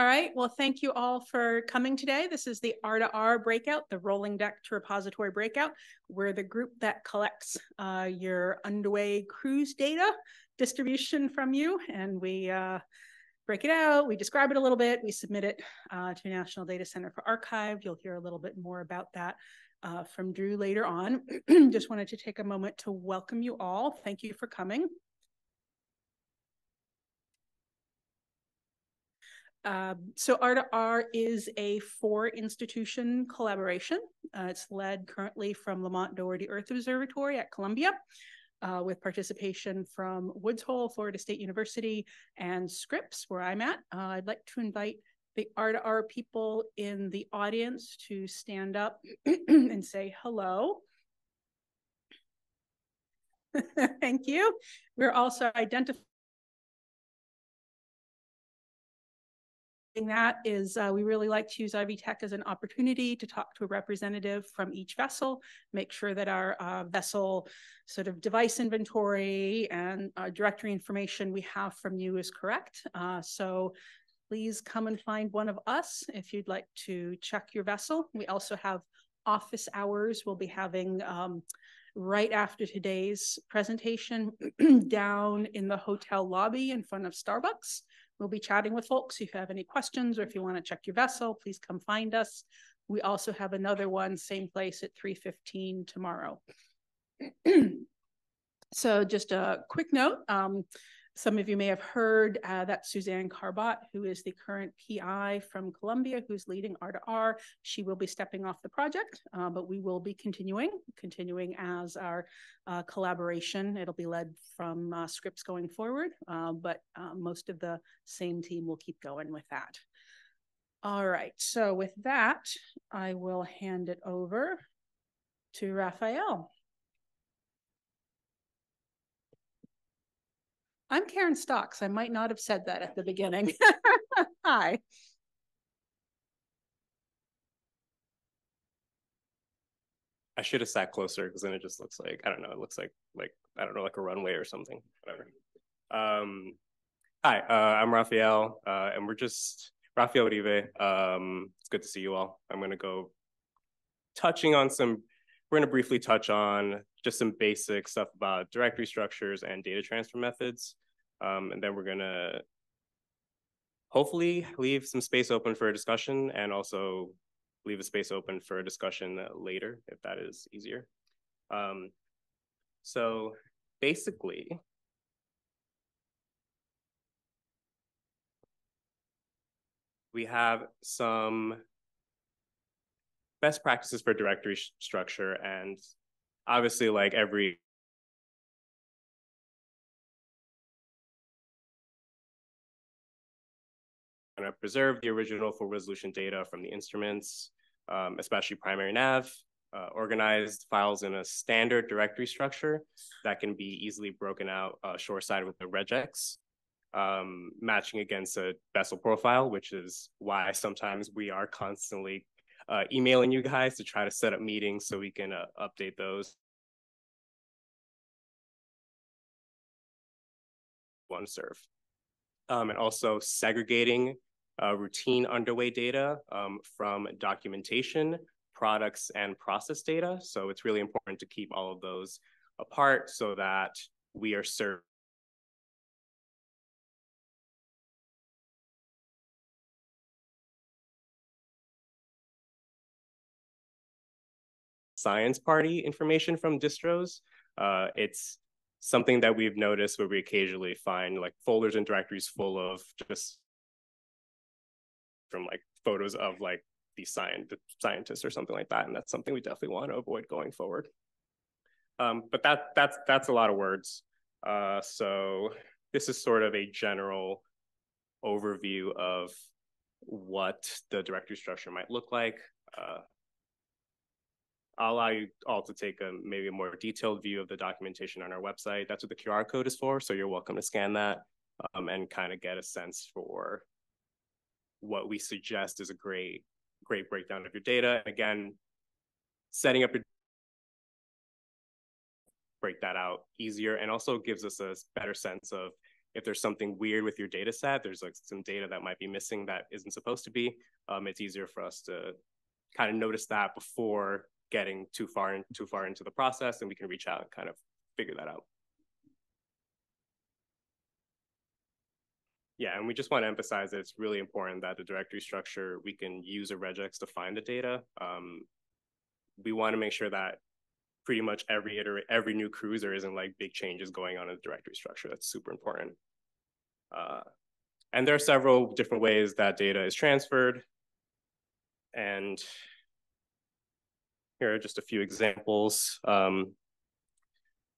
All right. Well, thank you all for coming today. This is the R2R breakout, the rolling deck to repository breakout. We're the group that collects uh, your underway cruise data distribution from you, and we uh, break it out. We describe it a little bit. We submit it uh, to National Data Center for Archive. You'll hear a little bit more about that uh, from Drew later on. Just wanted to take a moment to welcome you all. Thank you for coming. Uh, so R2R is a four institution collaboration. Uh, it's led currently from Lamont Doherty Earth Observatory at Columbia. Uh, with participation from Woods Hole, Florida State University, and Scripps, where I'm at. Uh, I'd like to invite the R2R people in the audience to stand up and say hello. Thank you. We're also identifying that is uh, we really like to use RVTEC as an opportunity to talk to a representative from each vessel, make sure that our uh, vessel sort of device inventory and uh, directory information we have from you is correct. Uh, so please come and find one of us if you'd like to check your vessel. We also have office hours. We'll be having um, right after today's presentation down in the hotel lobby in front of Starbucks. We'll be chatting with folks. If you have any questions or if you want to check your vessel, please come find us. We also have another one, same place at 3.15 tomorrow. so just a quick note, um, some of you may have heard uh, that Suzanne Carbotte, who is the current PI from Columbia, who's leading R2R, she will be stepping off the project, uh, but we will be continuing, continuing as our uh, collaboration. It'll be led from uh, Scripps going forward, uh, but uh, most of the same team will keep going with that. All right, so with that, I will hand it over to Raphael. I'm Karen Stocks. I might not have said that at the beginning. Hi. I should have sat closer because then it just looks like I don't know. It looks like like I don't know, like a runway or something. Whatever. Um, hi, uh, I'm Raphael, uh, and we're just Raphael Uribe. Um, it's good to see you all. I'm gonna go touching on some. We're gonna briefly touch on just some basic stuff about directory structures and data transfer methods. Um, and then we're gonna hopefully leave some space open for a discussion and also leave a space open for a discussion later if that is easier. Um, so basically, we have some best practices for directory structure and obviously like every going to preserve the original full resolution data from the instruments, um, especially primary nav, uh, organized files in a standard directory structure that can be easily broken out uh, short-sided with the regex, um, matching against a vessel profile, which is why sometimes we are constantly uh, emailing you guys to try to set up meetings so we can uh, update those. One serve. Um, and also segregating uh, routine underway data um, from documentation, products, and process data. So it's really important to keep all of those apart so that we are served science party information from distros. Uh, it's something that we've noticed where we occasionally find like folders and directories full of just from like photos of like the science scientists or something like that. And that's something we definitely want to avoid going forward. Um, but that that's that's a lot of words. Uh, so this is sort of a general overview of what the directory structure might look like. Uh, I'll allow you all to take a maybe a more detailed view of the documentation on our website. That's what the QR code is for. So you're welcome to scan that um, and kind of get a sense for what we suggest is a great, great breakdown of your data. And Again, setting up your break that out easier and also gives us a better sense of if there's something weird with your data set, there's like some data that might be missing that isn't supposed to be, um, it's easier for us to kind of notice that before getting too far and too far into the process, and we can reach out and kind of figure that out. Yeah, and we just want to emphasize that it's really important that the directory structure, we can use a regex to find the data. Um, we want to make sure that pretty much every iterate, every new cruiser isn't like big changes going on in the directory structure. That's super important. Uh, and there are several different ways that data is transferred. And here are just a few examples. Um,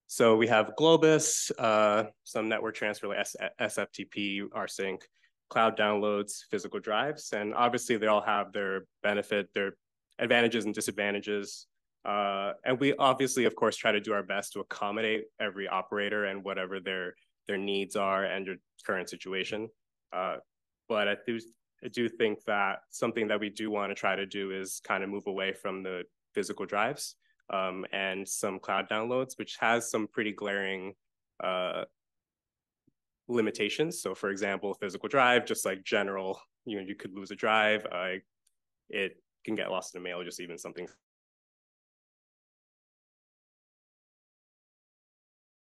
so we have Globus, uh, some network transfer like S SFTP, rsync, cloud downloads, physical drives, and obviously they all have their benefit, their advantages and disadvantages. Uh, and we obviously, of course, try to do our best to accommodate every operator and whatever their their needs are and their current situation. Uh, but I do, I do think that something that we do want to try to do is kind of move away from the physical drives um, and some cloud downloads, which has some pretty glaring uh, limitations. So, for example, physical drive, just like general, you know, you could lose a drive. Uh, it can get lost in the mail, just even something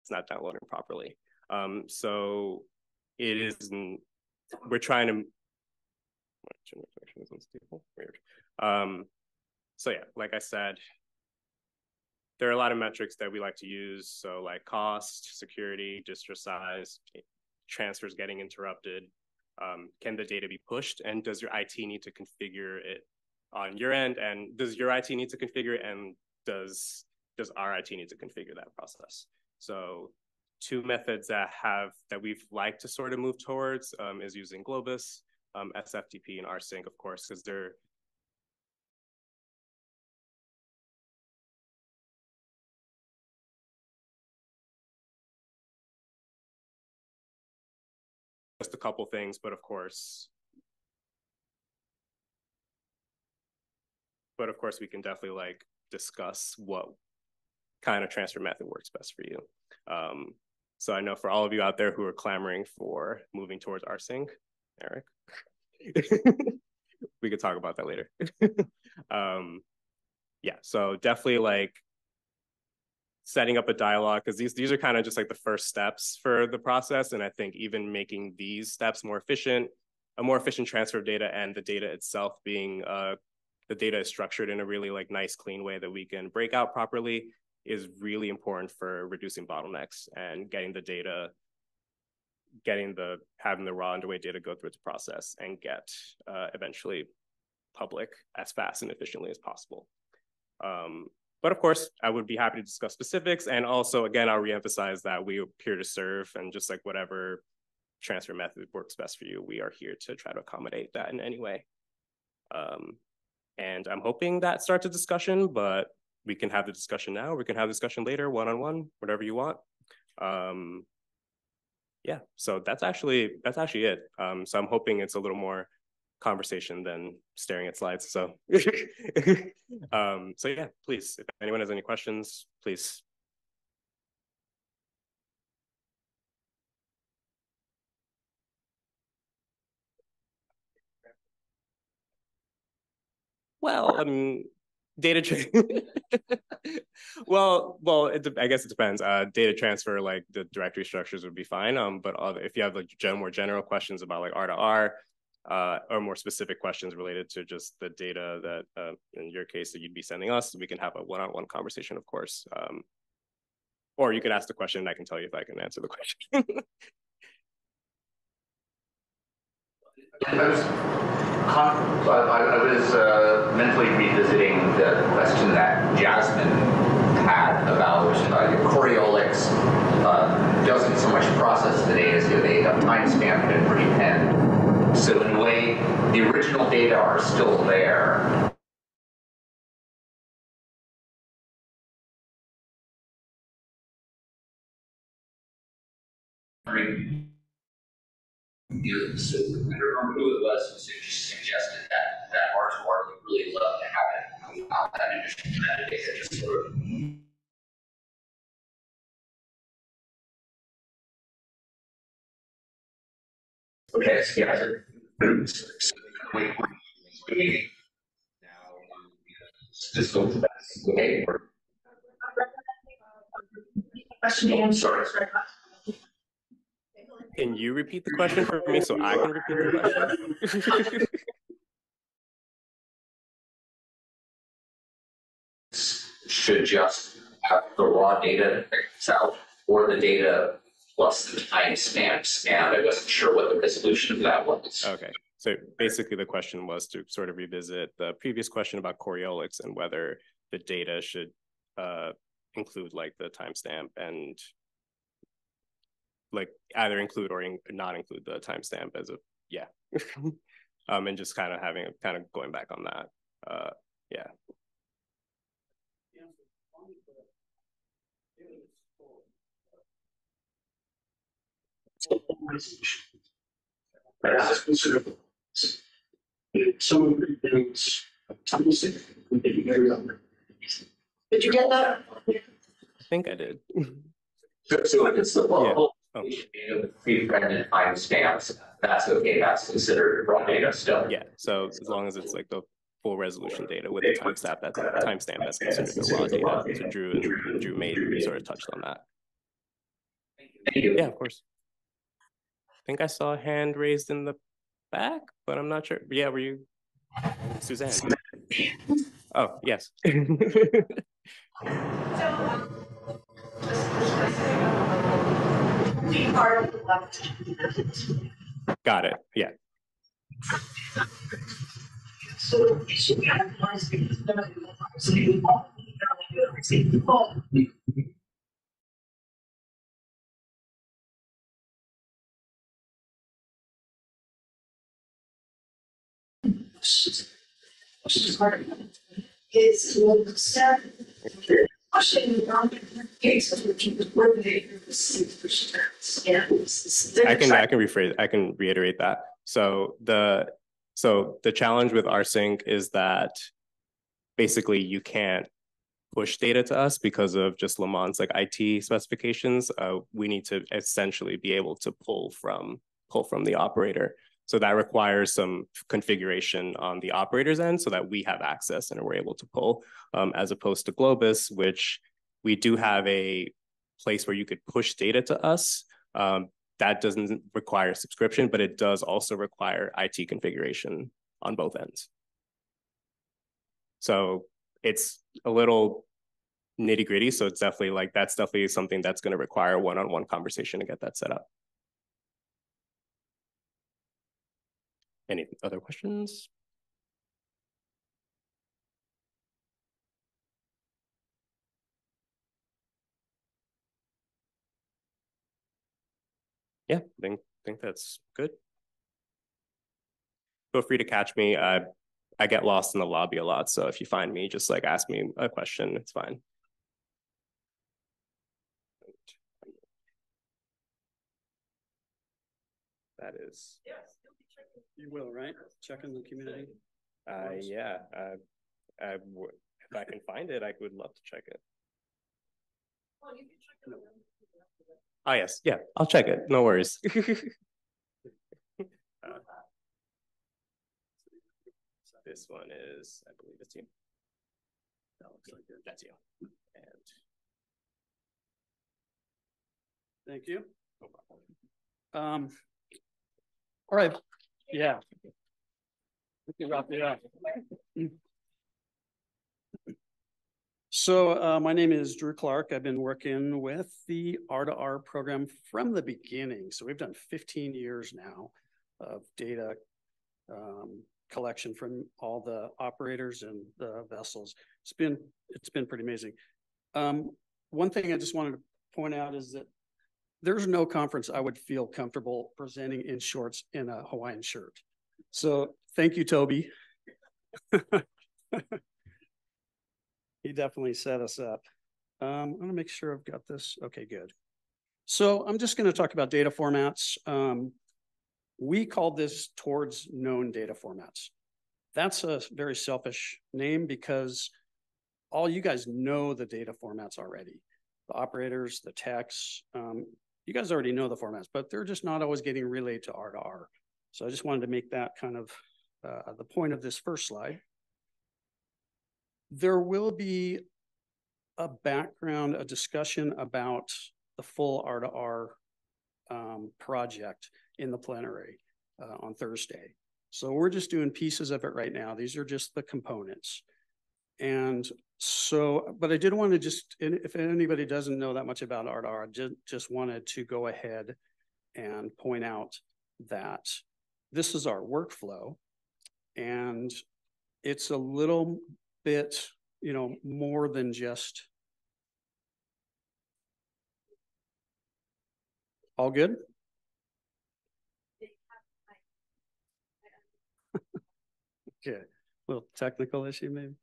it's not downloading properly. Um, so it is, we're trying to, weird. Um, so yeah, like I said, there are a lot of metrics that we like to use. So like cost, security, distro size, transfers getting interrupted. Um, can the data be pushed? And does your IT need to configure it on your end? And does your IT need to configure it? And does does our IT need to configure that process? So two methods that have that we've liked to sort of move towards um, is using Globus, um, SFTP, and rsync, of course, because they're just a couple things, but of course, but of course we can definitely like discuss what kind of transfer method works best for you. Um, so I know for all of you out there who are clamoring for moving towards rsync, Eric, we could talk about that later. um, yeah, so definitely like setting up a dialogue because these these are kind of just like the first steps for the process, and I think even making these steps more efficient, a more efficient transfer of data, and the data itself being uh, the data is structured in a really like nice, clean way that we can break out properly is really important for reducing bottlenecks and getting the data, getting the having the raw underway data go through its process and get uh, eventually public as fast and efficiently as possible. Um, but of course, I would be happy to discuss specifics. And also, again, I'll reemphasize that we appear to serve and just like whatever transfer method works best for you, we are here to try to accommodate that in any way. Um, and I'm hoping that starts a discussion, but we can have the discussion now. We can have discussion later, one-on-one, -on -one, whatever you want. Um, yeah, so that's actually, that's actually it. Um, so I'm hoping it's a little more conversation than staring at slides. So, um, so yeah, please, if anyone has any questions, please. Well, um, data well well it, i guess it depends uh data transfer like the directory structures would be fine um but if you have like gen more general questions about like r to r uh, or more specific questions related to just the data that, uh, in your case, that you'd be sending us, we can have a one-on-one conversation, of course. Um, or you can ask the question and I can tell you if I can answer the question. I was, I was uh, mentally revisiting the question that Jasmine had about uh, Coriolis uh, doesn't so much process the data, so they have time stamp and prepend so in a way, the original data are still there. So I don't remember who it was who suggested that that R2R really love to have it without that additional metadata just sort of Okay, so yeah. so- Wait, wait. Now, Just go to that. Okay, Question. Can you repeat the question for me so I can repeat the question? should just have the raw data itself or the data plus the timestamps, and I wasn't sure what the resolution of that was. Okay, so basically the question was to sort of revisit the previous question about Coriolis and whether the data should uh include like the timestamp and like either include or in- not include the timestamp as a, yeah. Um, and just kind of having, kind of going back on that, uh, yeah. That's considerable. Some of the things, time is, we did very well. Did you get that? I think I did. So, so if it's the whole, Oh. pre-printed timestamps, that's okay, that's considered raw data still. Yeah, so as long as it's like the full resolution data with the timestamp, that's timestamp, that's considered the raw data. So Drew and Drew made sort of touched on that. Thank you. Yeah, of course. I think I saw a hand raised in the back, but I'm not sure. Yeah, were you Suzanne? Oh, yes. We are left. Got it. Yeah. So it should be part of it. Is to step. Question on which is where they receive the shifts. Yeah. I can I can rephrase I can reiterate that. So the so the challenge with rsync is that basically you can't push data to us because of just Lamont's like IT specifications. Uh, we need to essentially be able to pull from pull from the operator. So that requires some configuration on the operator's end so that we have access and we're able to pull, um, as opposed to Globus, which we do have a place where you could push data to us. Um, that doesn't require subscription, but it does also require IT configuration on both ends. So it's a little nitty gritty. So it's definitely like, that's definitely something that's going to require one-on-one conversation to get that set up. Any other questions? Yeah, I think think that's good. Feel free to catch me. I I get lost in the lobby a lot, so if you find me, just like ask me a question. It's fine. That is, You will, right? Checking the community. uh, yeah. Uh, I w- if I can find it, I would love to check it. Oh yes, yeah, I'll check it. No worries. Uh, This one is, I believe it's you. That looks like it. That's you. And Thank you. Um. All right, yeah. We can wrap it up. So uh, my name is Drew Clark. I've been working with the R to R program from the beginning. So we've done fifteen years now of data um, collection from all the operators and the vessels. It's been, it's been pretty amazing. Um, one thing I just wanted to point out is that there's no conference I would feel comfortable presenting in shorts in a Hawaiian shirt. So thank you, Toby. He definitely set us up. Um, I'm gonna make sure I've got this. Okay, good. So I'm just gonna talk about data formats. Um, we called this towards known data formats. That's a very selfish name because all you guys know the data formats already. The operators, the techs, um, you guys already know the formats, but they're just not always getting relayed to R to R. So I just wanted to make that kind of uh, the point of this first slide. There will be a background, a discussion about the full R2R um, project in the plenary uh, on Thursday. So we're just doing pieces of it right now. These are just the components. And so, but I did want to just, if anybody doesn't know that much about R2R, I just, just wanted to go ahead and point out that this is our workflow and it's a little bit, you know, more than just all good? okay, little technical issue maybe.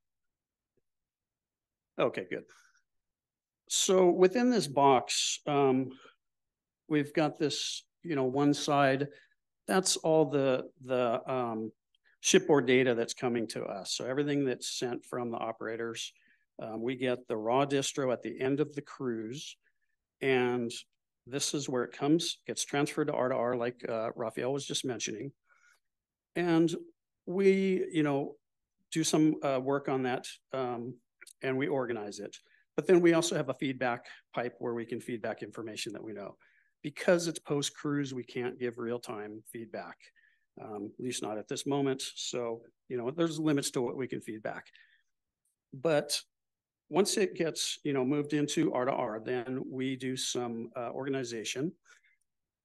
Okay, good. So within this box, um, we've got this, you know, one side, that's all the, the um, shipboard data that's coming to us. So everything that's sent from the operators, um, we get the raw distro at the end of the cruise. And this is where it comes, gets transferred to R2R like uh, Raphael was just mentioning. And we, you know, do some uh, work on that um, and we organize it. But then we also have a feedback pipe where we can feedback information that we know. Because it's post cruise, we can't give real time feedback, um, at least not at this moment. So, you know, there's limits to what we can feedback. But once it gets, you know, moved into R2R, then we do some uh, organization.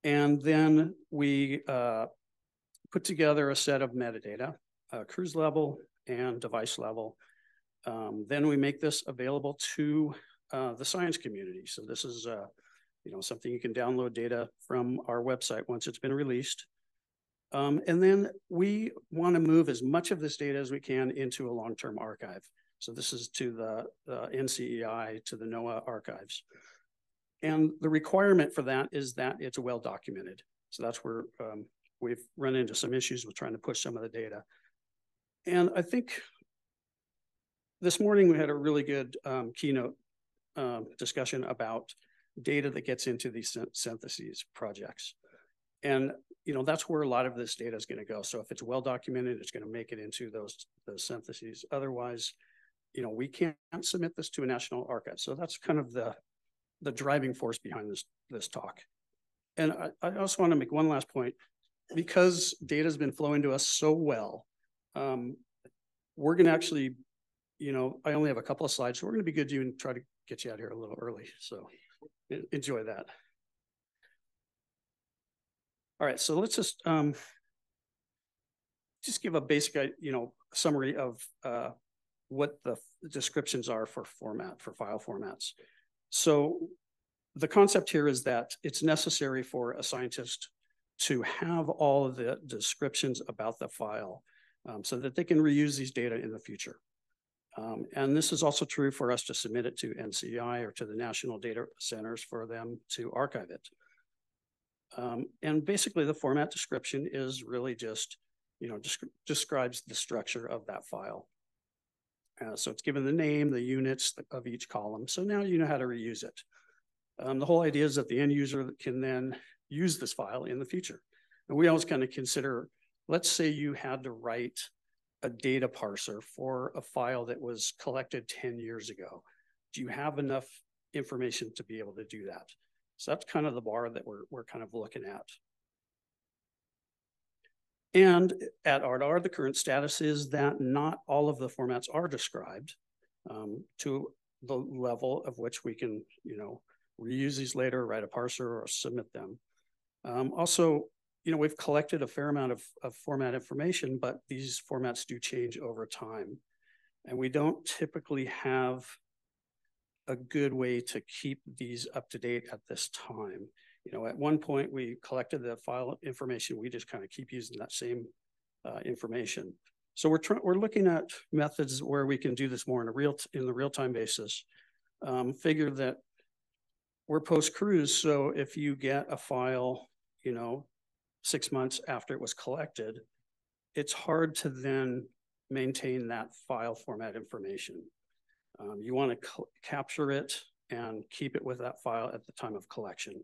And then we uh, put together a set of metadata, uh, cruise level and device level. Um, then we make this available to uh, the science community. So this is, uh, you know, something you can download data from our website once it's been released. Um, and then we want to move as much of this data as we can into a long-term archive. So this is to the, NCEI, to the NOAA archives. And the requirement for that is that it's well documented. So that's where um, we've run into some issues with trying to push some of the data. And I think this morning we had a really good um, keynote um, discussion about data that gets into these syntheses projects. And you know that's where a lot of this data is going to go. So if it's well documented, it's going to make it into those those syntheses. Otherwise, you know, we can't submit this to a national archive. So that's kind of the the driving force behind this this talk. And I, I also want to make one last point. Because data has been flowing to us so well, um, we're going to actually, you know, I only have a couple of slides, so we're going to be good to you and try to get you out here a little early. So enjoy that. All right, so let's just um, just give a basic, you know, summary of uh, what the descriptions are for format, for file formats. So the concept here is that it's necessary for a scientist to have all of the descriptions about the file um, so that they can reuse these data in the future. Um, and this is also true for us to submit it to NCI or to the national data centers for them to archive it. Um, and basically the format description is really just, you know, describes the structure of that file. Uh, so it's given the name, the units of each column. So now you know how to reuse it. Um, the whole idea is that the end user can then use this file in the future. And we always kind of consider, let's say you had to write a data parser for a file that was collected 10 years ago. Do you have enough information to be able to do that? So that's kind of the bar that we're, we're kind of looking at. And at R2R, the current status is that not all of the formats are described um, to the level of which we can, you know, reuse these later, write a parser or submit them. Um, also, you know, we've collected a fair amount of, of format information, but these formats do change over time. And we don't typically have a good way to keep these up to date at this time you know, at one point we collected the file information. We just kind of keep using that same uh, information. So we're trying, we're looking at methods where we can do this more in a real, in the real time basis. Um, figure that we're post cruise. So if you get a file, you know, six months after it was collected, it's hard to then maintain that file format information. Um, you want to capture it and keep it with that file at the time of collection.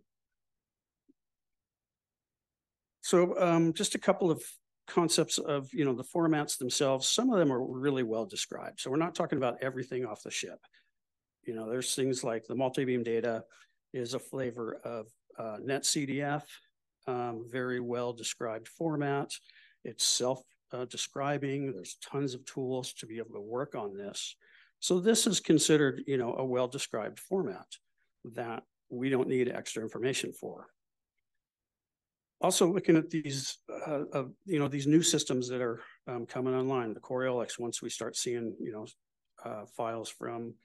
So um, just a couple of concepts of, you know, the formats themselves. Some of them are really well described. So we're not talking about everything off the ship. You know, there's things like the multi-beam data is a flavor of uh, NetCDF, um, very well described format. It's self uh, describing. There's tons of tools to be able to work on this. So this is considered, you know, a well-described format that we don't need extra information for. Also looking at these, uh, uh, you know, these new systems that are um, coming online, the Coriolis, once we start seeing, you know, uh, files from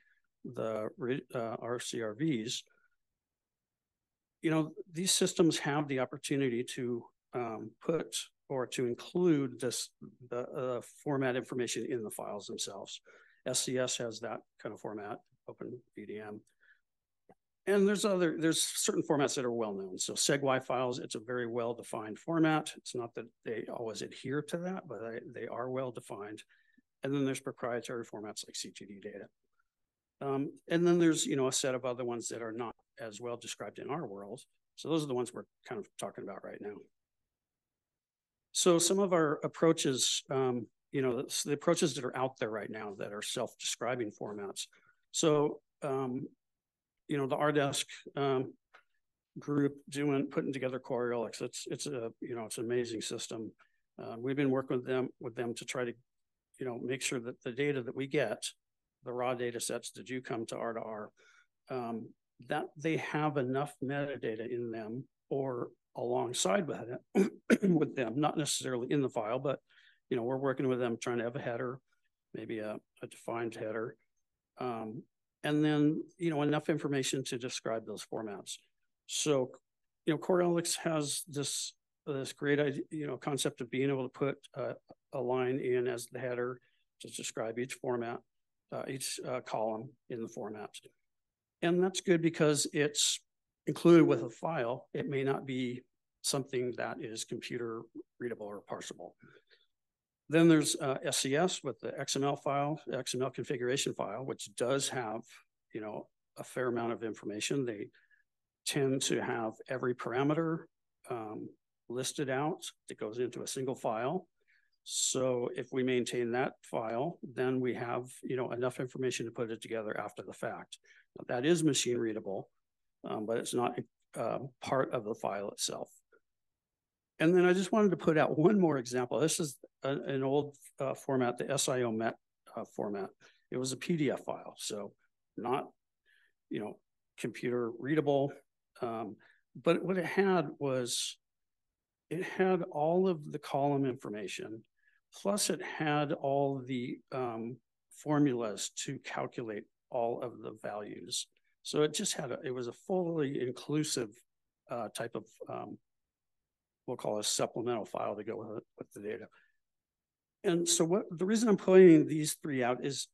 the uh, RCRVs, you know, these systems have the opportunity to um, put or to include this the uh, format information in the files themselves. SCS has that kind of format, Open VDM. And there's other, there's certain formats that are well known. So SEG-Y files, it's a very well defined format. It's not that they always adhere to that, but they, they are well defined. And then there's proprietary formats like CTD data. Um, and then there's, you know, a set of other ones that are not as well described in our world. So those are the ones we're kind of talking about right now. So some of our approaches, um, you know, the, the, approaches that are out there right now that are self-describing formats. So, um, you know, the RDESC um, group doing putting together Coriolis. It's it's a you know it's an amazing system. Uh, we've been working with them with them to try to, you know, make sure that the data that we get, the raw data sets that you come to R2R, um, that they have enough metadata in them or alongside with it with them, not necessarily in the file, but you know, we're working with them trying to have a header, maybe a, a defined header. Um, and then, you know, enough information to describe those formats. So, you know, Coriolis has this this great idea, you know, concept of being able to put a line in as the header to describe each format, uh, each uh, column in the format. And that's good because it's included with a file. It may not be something that is computer readable or parsable. Then there's uh, SCS with the XML file, XML configuration file, which does have, you know, a fair amount of information. They tend to have every parameter um, listed out that goes into a single file. So if we maintain that file, then we have, you know, enough information to put it together after the fact. That is machine readable, um, but it's not uh, part of the file itself. And then I just wanted to put out one more example. This is a, an old uh, format, the SIOMET uh, format. It was a PDF file, so not, you know, computer readable. Um, but what it had was, it had all of the column information, plus it had all the um, formulas to calculate all of the values. So it just had a, it was a fully inclusive uh, type of um, we'll call a supplemental file to go with, with the data. And so what the reason I'm pointing these three out is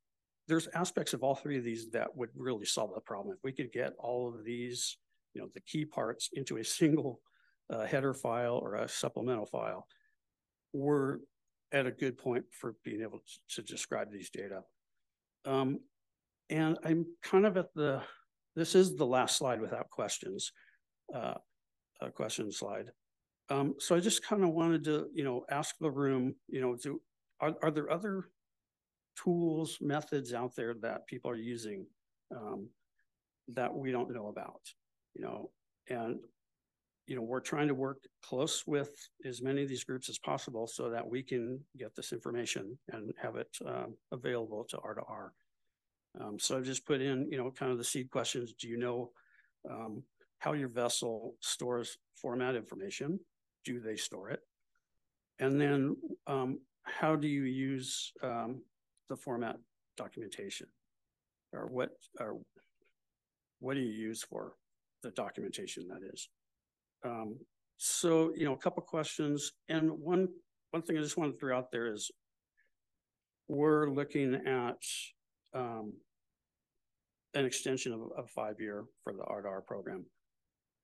there's aspects of all three of these that would really solve the problem. If we could get all of these, you know, the key parts into a single uh, header file or a supplemental file, we're at a good point for being able to, to describe these data. Um, and I'm kind of at the, this is the last slide without questions, uh, a question slide. Um, so I just kind of wanted to, you know, ask the room, you know, do are, are there other tools, methods out there that people are using um, that we don't know about, you know, and you know, we're trying to work close with as many of these groups as possible so that we can get this information and have it um, available to R2R. Um, so I've just put in, you know, kind of the seed questions. Do you know um, how your vessel stores format information? do they store it? And then um, how do you use um, the format documentation? Or what, or what do you use for the documentation that is? Um, so, you know, a couple questions. And one, one thing I just want to throw out there is we're looking at um, an extension of, of five year for the R2R program.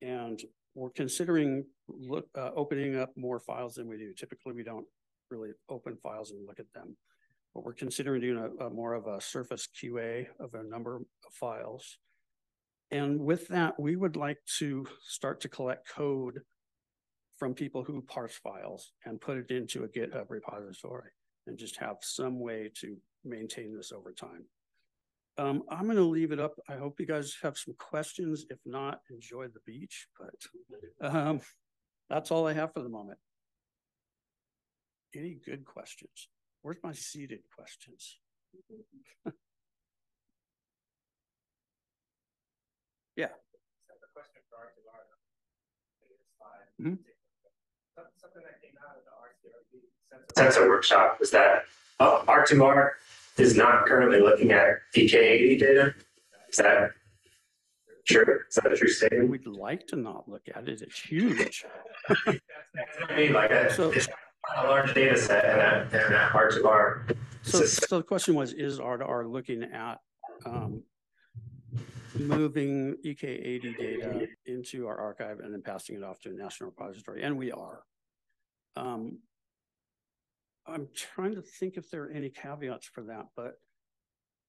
And we're considering look, uh, opening up more files than we do. Typically, we don't really open files and look at them. But we're considering doing a, a more of a surface QA of a number of files. And with that, we would like to start to collect code from people who parse files and put it into a GitHub repository and just have some way to maintain this over time. Um, I'm gonna leave it up. I hope you guys have some questions. If not, enjoy the beach, but, um, that's all I have for the moment. Any good questions? Where's my seated questions? Something that came out of the RCRV sensor workshop was that uh, R2R is not currently looking at EK80 data. Is that true? Is that a true statement? We'd like to not look at it. It's huge. That's what I mean, like a, So- a large data set and a, and a R2R. So, so the question was, is R2R looking at, um, moving EK eighty data into our archive and then passing it off to a national repository? And we are. Um, I'm trying to think if there are any caveats for that, but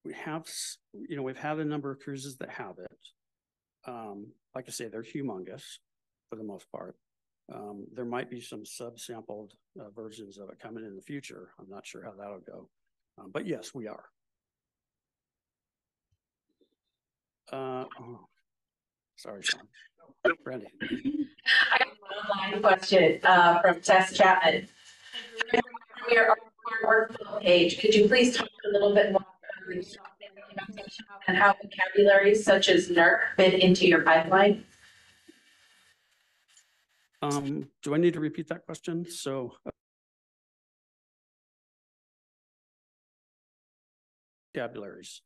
we have, you know, we've had a number of cruises that have it. Um, like I say, they're humongous for the most part. Um, there might be some subsampled uh, versions of it coming in the future. I'm not sure how that'll go. Um, but yes, we are. Uh, oh, sorry, Sean. Brandy. I got one online question uh, from Tess Chapman. We are on workflow page. Could you please talk a little bit more about and how vocabularies such as NERC fit into your pipeline? Um, do I need to repeat that question? So. uh, Vocabularies.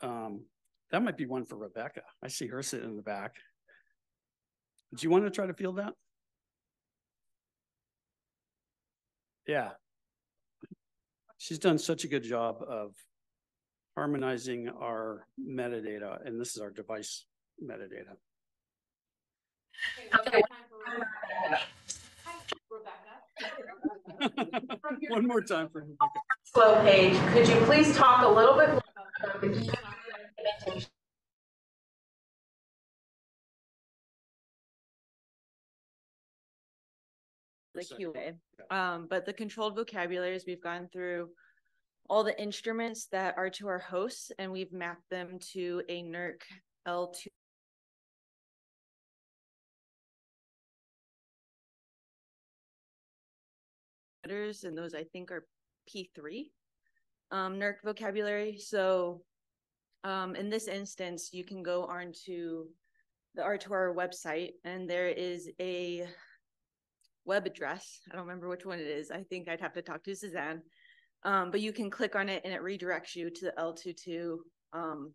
Um, that might be one for Rebecca. I see her sitting in the back. Do you want to try to feel that? Yeah. She's done such a good job of harmonizing our metadata, and this is our device metadata. Okay. One more time for Rebecca. Workflow page, could you please talk a little bit more about the the QA. Um, but the controlled vocabularies, we've gone through all the instruments that R2R hosts and we've mapped them to a NERC L2 letters, and those I think are P3 um, NERC vocabulary. So um, in this instance, you can go onto the R2R website and there is a web address. I don't remember which one it is. I think I'd have to talk to Suzanne. Um, but you can click on it and it redirects you to the L22 um,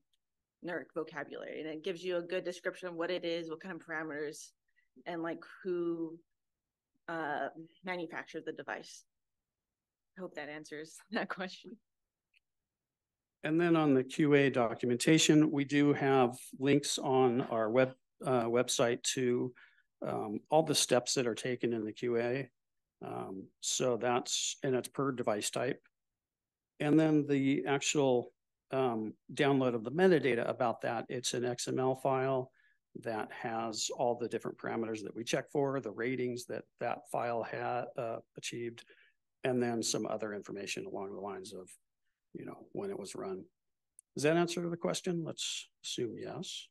NERC vocabulary. And it gives you a good description of what it is, what kind of parameters, and like who uh, manufactured the device. I hope that answers that question. And then on the QA documentation, we do have links on our web, uh, website to um, all the steps that are taken in the QA. Um, so that's, and it's per device type. And then the actual um, download of the metadata about that, it's an XML file that has all the different parameters that we check for, the ratings that that file had uh, achieved, and then some other information along the lines of you know, when it was run. Does that answer the question? Let's assume yes.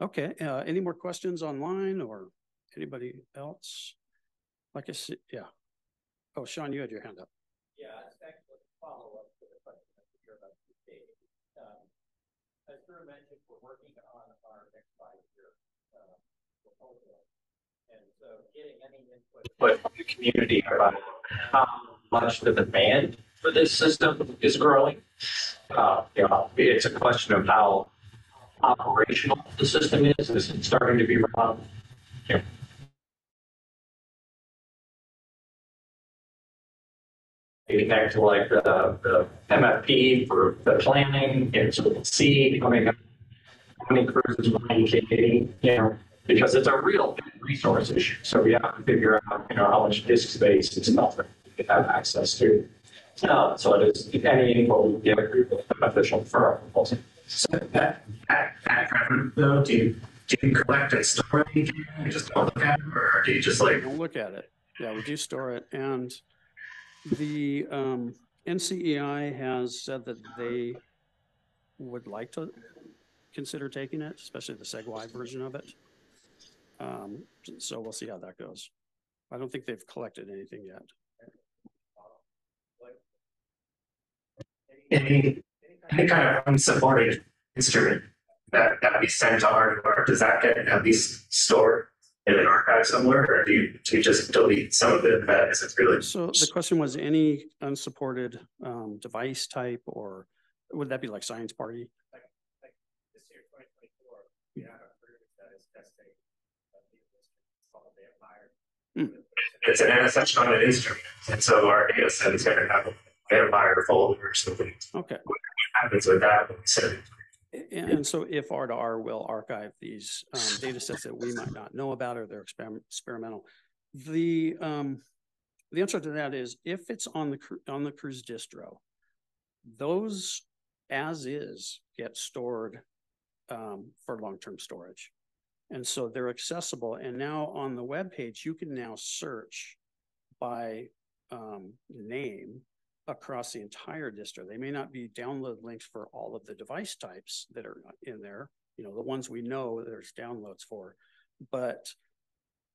Okay, uh, any more questions online or anybody else? Like I said, yeah. Oh, Sean, you had your hand up. Yeah, it's actually a follow-up to the question that we heard about today. Um, as Drew mentioned, we're working on our next five-year, uh, proposal. But from the community about how much the demand for this system is growing. Uh, you know, it's a question of how operational the system is. Is it starting to be run? You know, Getting back to like the, the MFP for the planning, and so the C coming up. How many cruises we're indicating, you know, because it's a real resource issue. So we have to figure out, you know, how much disk space and stuff that we have access to. Uh, so it is, any info we get beneficial for our proposal. So that, that, that record though, do you, do you collect and store it? You just don't look at it, or do you just like, Don't look at it. Yeah, we do store it. And the um, NCEI has said that they would like to consider taking it, especially the SegWide version of it. Um, So we'll see how that goes. I don't think they've collected anything yet. any, any kind of unsupported instrument that, that we sent to hardware, does that get at least stored in an archive somewhere, or do you, do you just delete some of it that isn't really? So the question was any unsupported um, device type or would that be like Science Party? This year, twenty twenty-four, we have a group that is testing. uh, the instruments called It's an NSF funded instrument, and so our data set is gonna have a vampire folder or something. Okay. What happens with that when we send it? And so if R2R will archive these um, data sets that we might not know about or they're experim- experimental. The, um, the answer to that is if it's on the, on the cruise distro, those as is get stored um, for long-term storage. And so they're accessible. And now on the web page, you can now search by um, name across the entire distro. They may not be download links for all of the device types that are in there, you know, the ones we know there's downloads for. But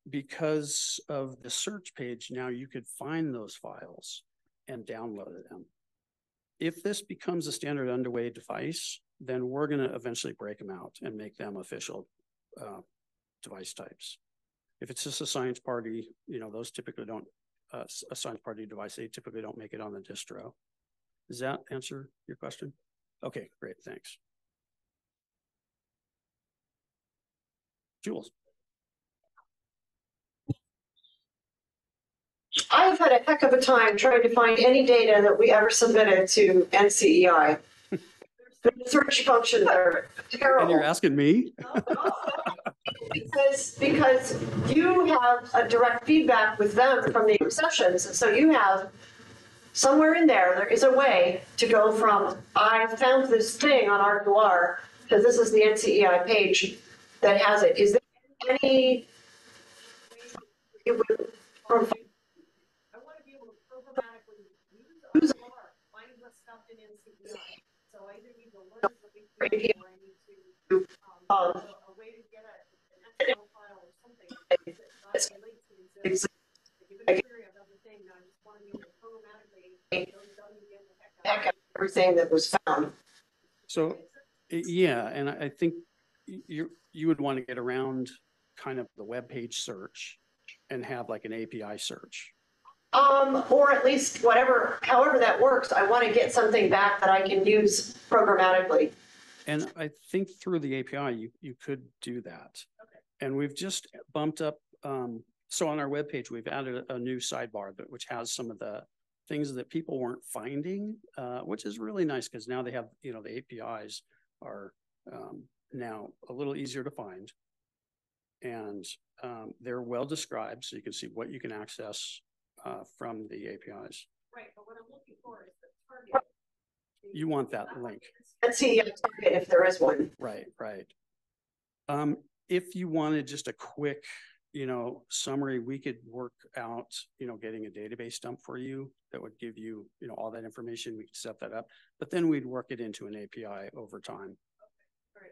because of the search page, now you could find those files and download them. If this becomes a standard underway device, then we're going to eventually break them out and make them official uh, device types. If it's just a science party, you know, those typically don't uh, a science party device, they typically don't make it on the distro. Does that answer your question? Okay, great, thanks. Jules, I've had a heck of a time trying to find any data that we ever submitted to NCEI. There's the search functions are and you're asking me? Because, because you have a direct feedback with them from the sessions, and so you have somewhere in there, there is a way to go from, I found this thing on R2R, to this is the NCEI page that has it. Is there any? Um, Heck, out of everything that was found. So, yeah, and I I think you, you would want to get around kind of the web page search and have like an API search. Um, or at least whatever, however that works, I want to get something back that I can use programmatically. And I think through the API, you, you could do that. And we've just bumped up, um, so on our webpage, we've added a, a new sidebar, but which has some of the things that people weren't finding, uh, which is really nice because now they have, you know, the APIs are, um, now a little easier to find. And, um, they're well described, so you can see what you can access, uh, from the APIs. Right, but what I'm looking for is the target. You want that link. And see target if there is one. Right, right. Um, if you wanted just a quick, you know, summary, we could work out, you know, getting a database dump for you that would give you, you know, all that information. We could set that up, but then we'd work it into an API over time. Great.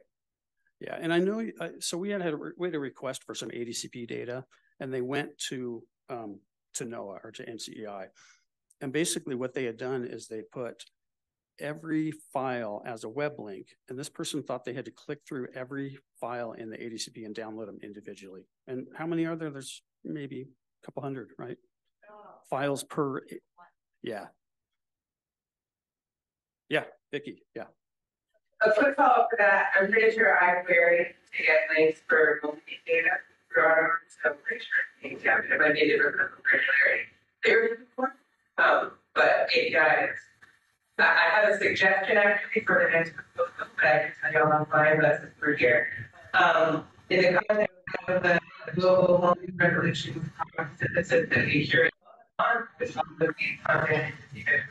Yeah, and I know, uh, so we had, had a, re- we had a request for some ADCP data and they went to, um, to NOAA or to NCEI. And basically what they had done is they put every file as a web link, and this person thought they had to click through every file in the ADCP and download them individually. And how many are there? There's maybe a couple hundred, right? Files per, yeah. Yeah, Vicky, yeah. A quick follow-up for that, I'm pretty sure I queried to get links for multi data for our, so I'm pretty sure, yeah, it might be a different granularity. They were before, um, but APIs. I, I have a suggestion actually for the next proposal, but I can tell you offline, but since we're here. Um, in the context of the global multi-resolution synthesis that we hear on, which one of the content is even.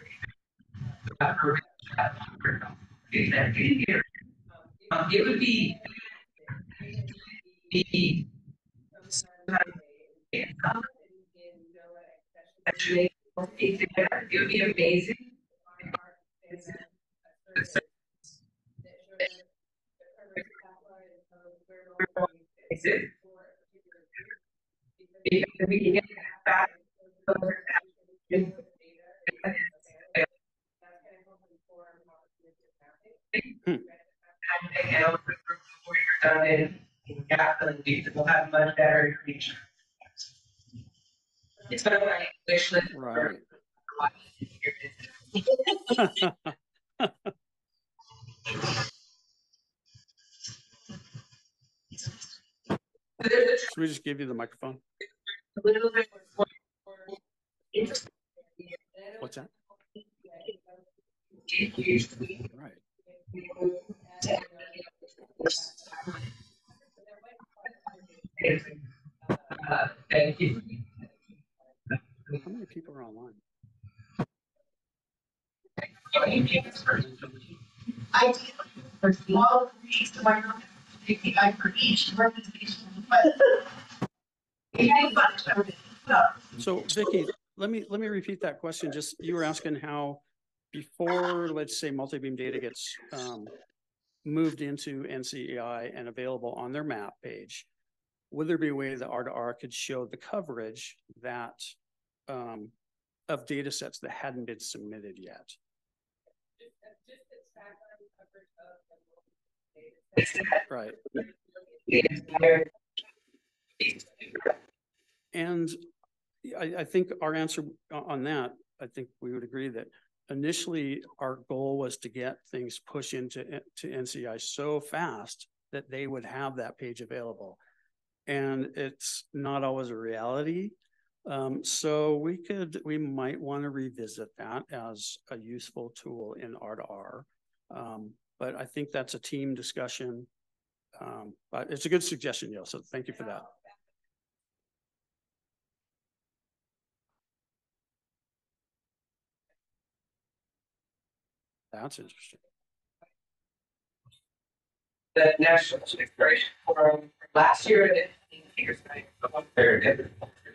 Um, it would be. Actually, it would be amazing. Is it? Because we can get back. Hmm. And also, before you're done in, in Gatlin, we will have much better information. It's kind of like wish list. for Right. What your business. So There's Should we just give you the microphone? a little bit more. What's that? Right. How many people are online? I did, So Vicky, let me, let me repeat that question. Just, you were asking how before, let's say, multi-beam data gets um, moved into NCEI and available on their map page, would there be a way that R2R could show the coverage that um, of data sets that hadn't been submitted yet? Right. And I, I think our answer on that, I think we would agree that initially our goal was to get things pushed into, to NCI so fast that they would have that page available. And it's not always a reality. Um, so we could, we might want to revisit that as a useful tool in R2R. Um, but I think that's a team discussion. Um, but it's a good suggestion, Yo, so thank you for that. That's interesting. the National Exploration Forum from last year, and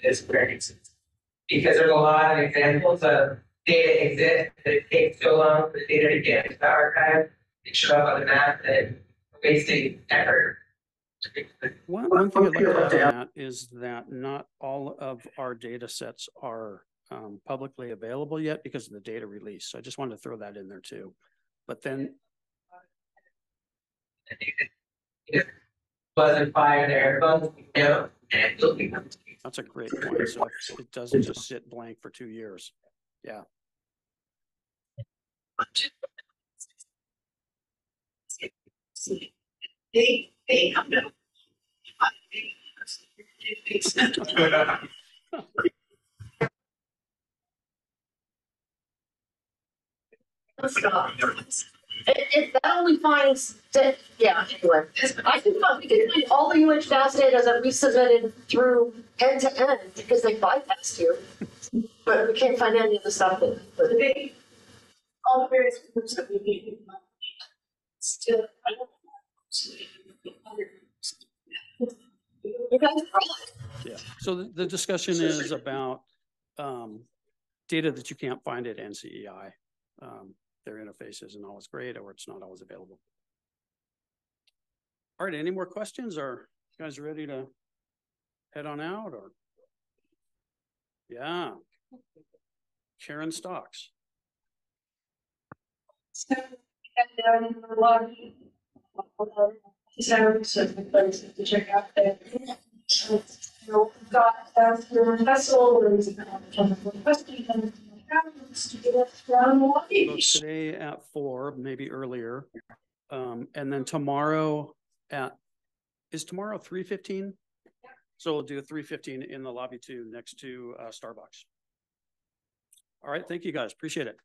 experiences. Because there's a lot of examples of data exist, but it takes so long for the data to get into the archive, to show up on the map, that wasting effort. One, one thing I'd like to add to that is that not all of our data sets are um, publicly available yet because of the data release. So I just wanted to throw that in there too. But then, Wasn't fire there, but, you know, and it will be. that's a great point. So it doesn't just sit blank for two years. Yeah. They, they come to. Stop. If, that only finds that, yeah, anyway, I think that we can find all the UH DAS data that we submitted through end to end because they bypassed you. But we can't find any of the stuff that, but all the various groups that we need. Still. I don't You guys are Yeah. So the, the discussion is about um, data that you can't find at NCEI. Um, their interface isn't always great or it's not always available. All right, any more questions or you guys ready to head on out or? Yeah. Sharon Stocks. So, and down in the lobby. So, so the places to check out there. So, you know, we've got, uh, the vessel, there's a chemical question, and to get us down the lobby. today at four, maybe earlier. Um, and then tomorrow at, is tomorrow three fifteen? So we'll do three fifteen in the lobby two, next to uh Starbucks. All right, thank you guys. Appreciate it.